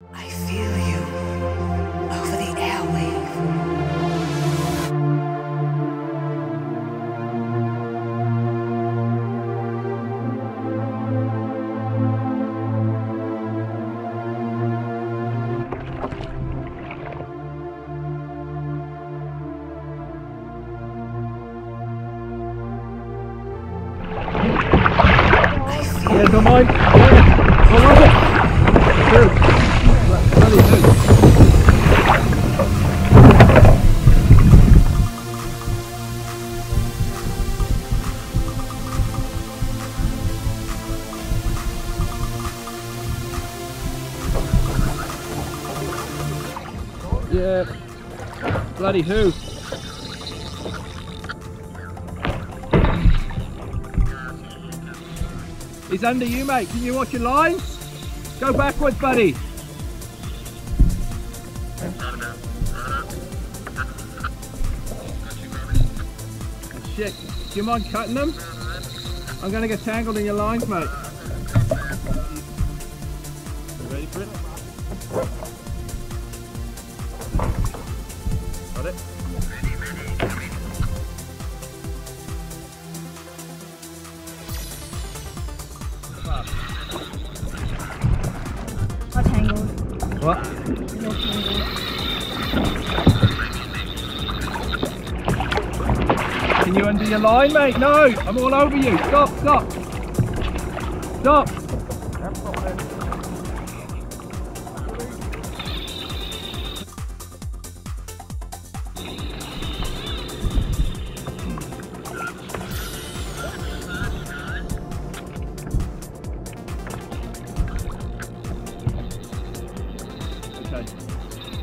I feel you over the airwave. I feel Yeah, don't mind. Yeah, I love Bloody who? He's under you, mate. Can you watch your lines? Go backwards, buddy. Shit. Do you mind cutting them? I'm going to get tangled in your lines, mate. You ready for it? Got it? Not tangled. What? No tangled. Can you undo your line, mate? No! I'm all over you. Stop, stop. Stop.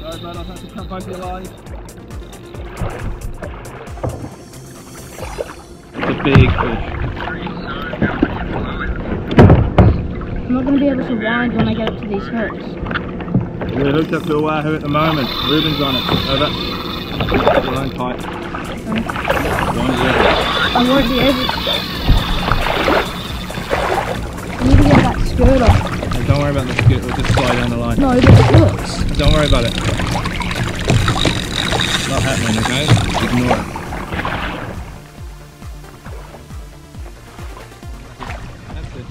Sorry, bud, I'll have to cut both your lines. It's a big fish. I'm not going to be able to wind when I get up to these hooks. We're hooked up to a wahoo at the moment. Ruben's on it. Over. Line tight. Line. I won't be able I need to get that skirt off. Hey, Don't worry about the skirt, we'll just slide down the line. No, the hooks. Don't worry about it. Not happening, okay? Ignore it. That's it.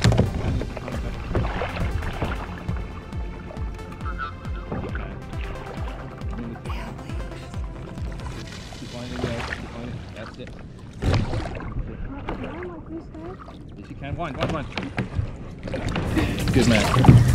Keep winding there, keep winding. That's it. Yes, you can. Wind, wind, wind. Good night.